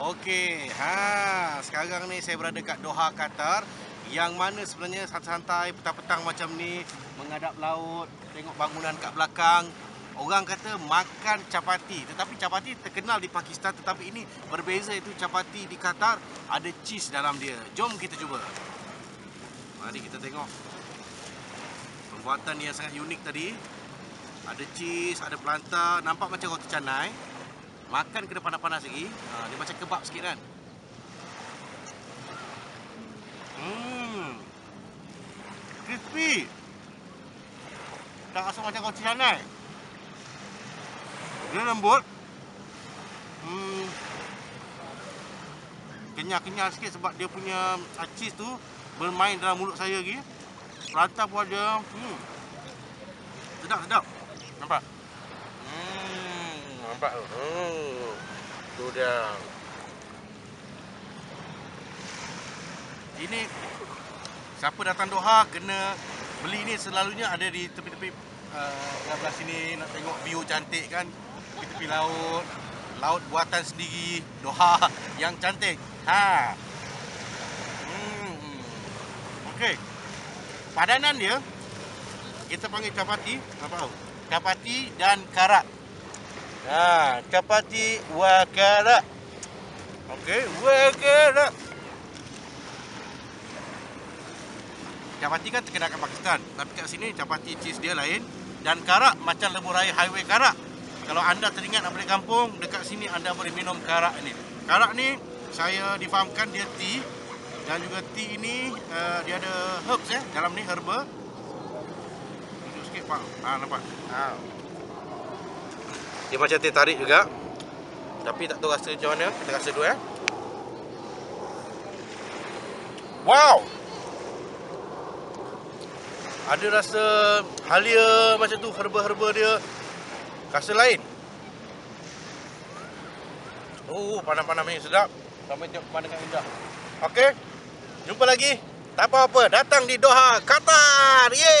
Okey, ha, sekarang ni saya berada kat Doha, Qatar yang mana sebenarnya santai-santai petang-petang macam ni menghadap laut, tengok bangunan kat belakang. Orang kata makan capati, tetapi capati terkenal di Pakistan tetapi ini berbeza itu capati di Qatar ada cheese dalam dia. Jom kita cuba. Mari kita tengok. Pembuatan yang sangat unik tadi. Ada cheese, ada pelanta, nampak macam roti canai. Makan kena panas-panas lagi. Ha, dia macam kebab sikit kan. Hmm. Crispy. Tak rasa macam roti canai. Dia lembut. Hmm. Kenyal-kenyal sikit sebab dia punya ah, cheese tu bermain dalam mulut saya lagi. Pelanta pun ada. Hmm. Sedap, sedap. Nampak? Nampak tu. Hmm. Tu dia. Ini siapa datang Doha kena beli ni selalunya ada di tepi-tepi uh, belah-belah sini nak tengok view cantik kan. Tepi-tepi laut. Laut buatan sendiri Doha yang cantik. Ha. Hmm. Okey. Padanan dia kita panggil capati apa tahu? Capati dan karak. Ha, capati wa karak. Okey, wa karak. Capati kan terkenal kat Pakistan. Tapi kat sini capati cheese dia lain dan karak macam lebuh raya highway karak. Kalau anda teringat nak balik kampung, dekat sini anda boleh minum karak ni. Karak ni saya difahamkan dia tea dan juga tea ini uh, dia ada herbs eh dalam ni herba. Tunjuk sikit pak. Ha nampak. Ha. Dia macam teh tarik juga. Tapi tak tahu rasa macam mana. Kita rasa dulu eh. Wow. Ada rasa halia macam tu herba-herba dia. Rasa lain. Oh, panas-panas ni sedap. Sampai tengok pemandangan indah. Okey. Jumpa lagi. Tak apa-apa. Datang di Doha, Qatar. Yeay.